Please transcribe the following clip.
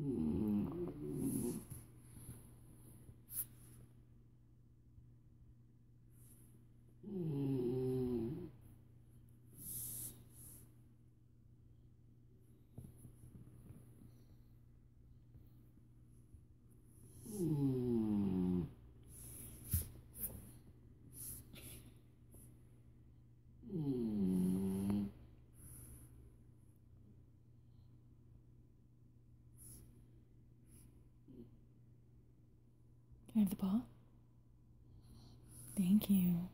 Mm-hmm. Can I have the ball? Thank you.